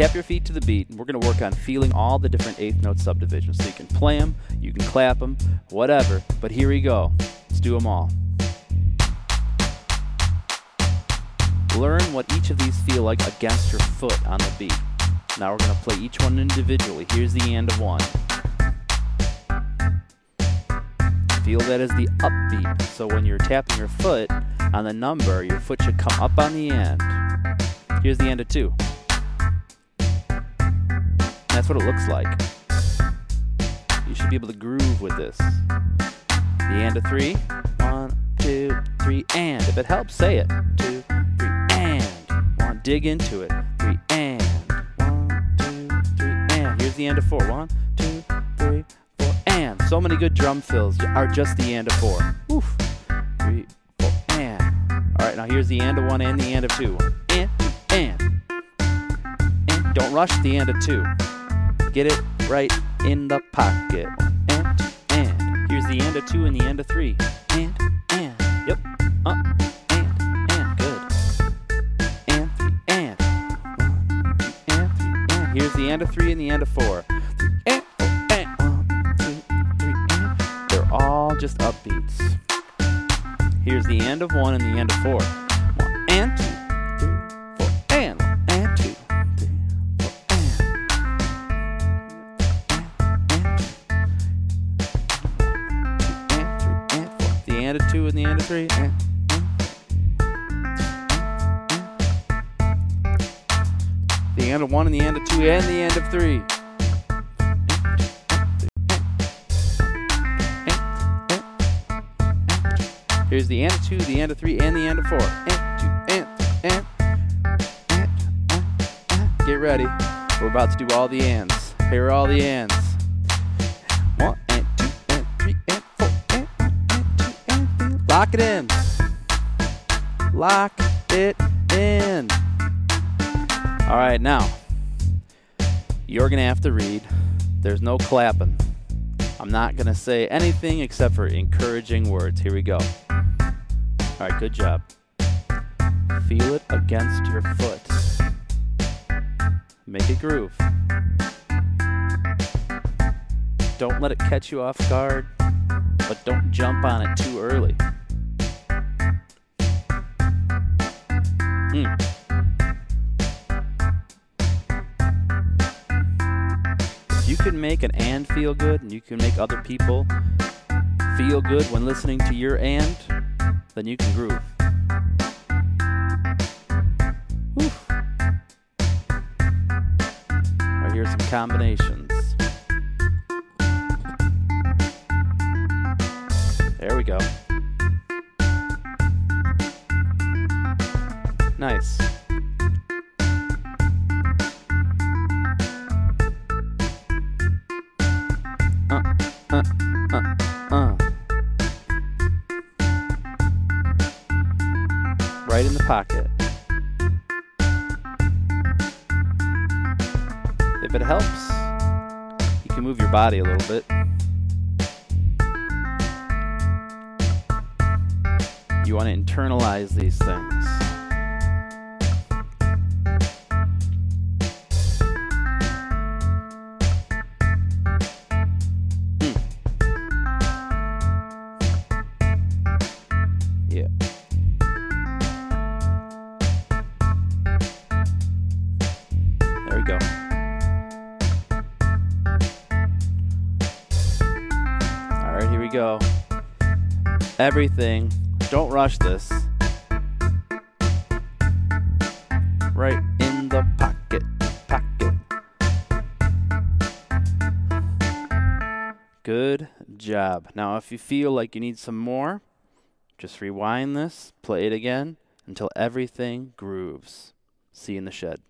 Tap your feet to the beat, and we're going to work on feeling all the different eighth note subdivisions. So you can play them, you can clap them, whatever. But here we go. Let's do them all. Learn what each of these feel like against your foot on the beat. Now we're going to play each one individually. Here's the end of one. Feel that as the upbeat. So when you're tapping your foot on the number, your foot should come up on the end. Here's the end of two. That's what it looks like. You should be able to groove with this. The end of three. One, two, three, and. If it helps, say it. Two, three, and. One, dig into it. Three, and. One, two, three, and. Here's the end of four. One, two, three, four, and. So many good drum fills are just the end of four. Oof. Three, four, and. All right, now here's the end of one and the end of two. And, and. And don't rush the end of two. Get it right in the pocket. And, and. Here's the end of two and the end of three. And, and. Yep. Uh, and, and. Good. And, three, and. One, two, and, three, and. Here's the end of three and the end of four. Three, and, and. One, two, three, and. They're all just upbeats. Here's the end of one and the end of four. End of two and the end of three. And, the end of one and the end of two and the end of three. Here's the end of two, the end of three, and the end of four. And two, and, and, and, and, and. Get ready. We're about to do all the ands. Here are all the ands. Lock it in. Lock it in. All right, now you're gonna have to read. There's no clapping. I'm not gonna say anything except for encouraging words. Here we go. All right, good job. Feel it against your foot. Make it groove. Don't let it catch you off guard, but don't jump on it too early. If you can make an and feel good and you can make other people feel good when listening to your and, then you can groove. Right, here's some combinations. There we go. Nice. Uh, uh, uh, uh. Right in the pocket. If it helps, you can move your body a little bit. You want to internalize these things. Go. Everything. Don't rush this. Right in the pocket. Pocket. Good job. Now, if you feel like you need some more, just rewind this, play it again until everything grooves. See you in the shed.